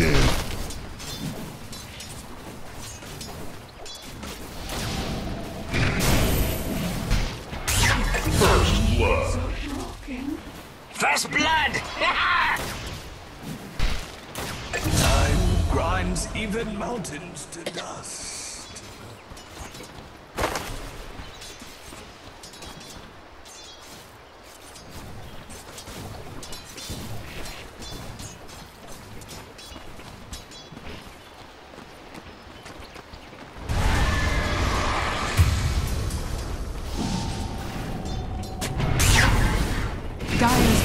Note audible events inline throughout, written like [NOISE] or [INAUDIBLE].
dead. First blood. First blood! [LAUGHS] Time grinds even mountains to dust.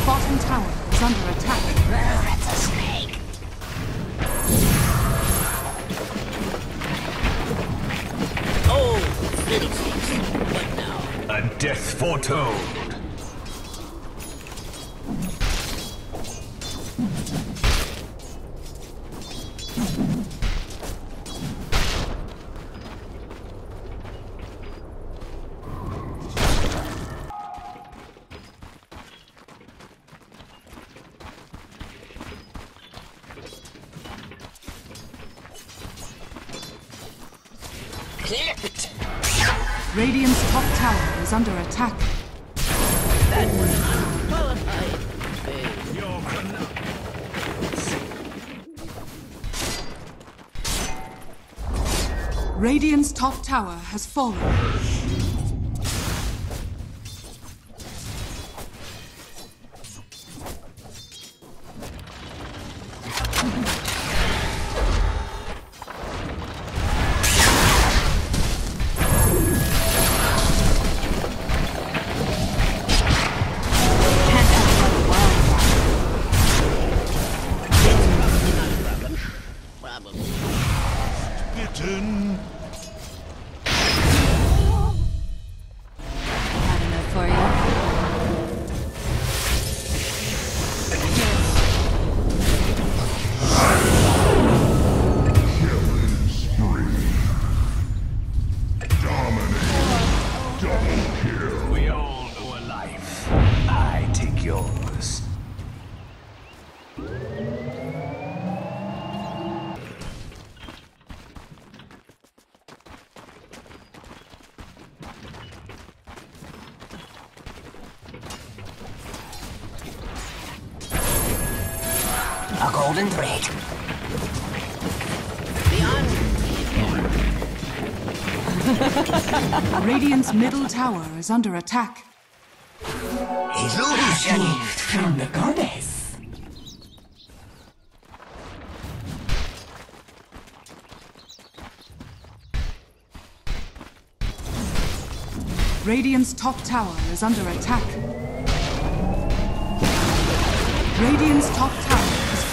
Bottom tower is under attack. That's a snake. Oh, fiddlesticks. What now? A death foretold. Clipped. Radiant's top tower is under attack. That one unqualified. Radiant's top tower has fallen. Bitten. Golden thread. Beyond. [LAUGHS] Radiant's middle tower is under attack. Illusion from the goddess. Radiant's top tower is under attack. Radiant's top tower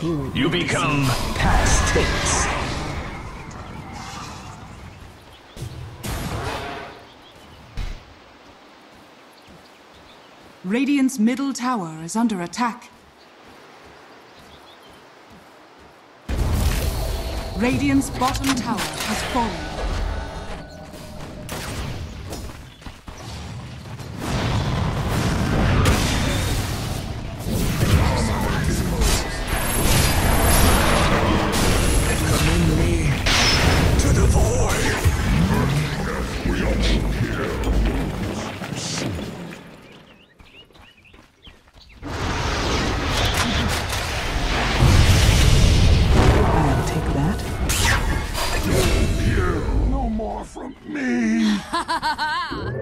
You become past tense. Radiant's middle tower is under attack. Radiant's bottom tower has fallen. From me. [LAUGHS]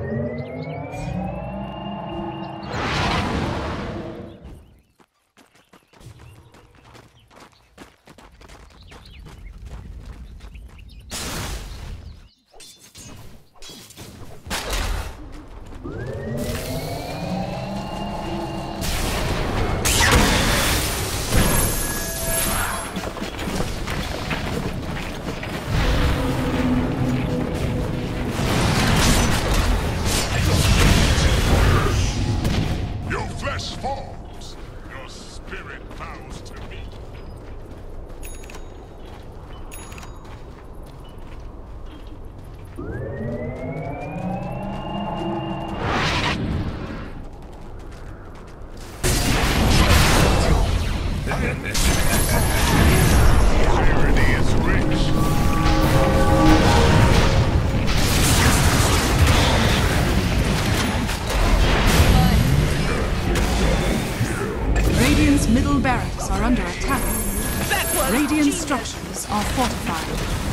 Radiant structures are fortified.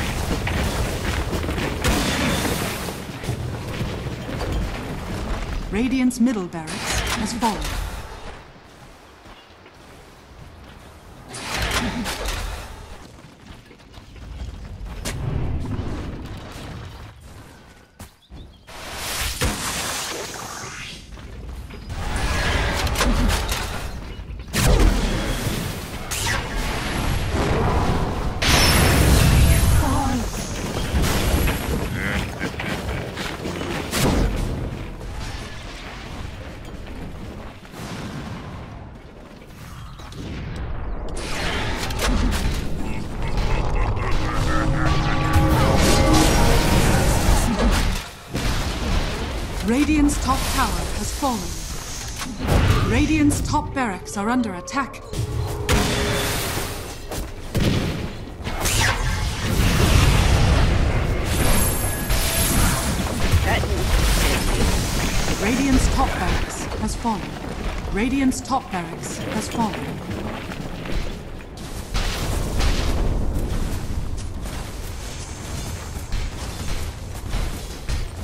Radiant's middle barracks has fallen. Radiant's top tower has fallen. Radiant's top barracks are under attack. Radiant's top barracks has fallen. Radiant's top barracks has fallen.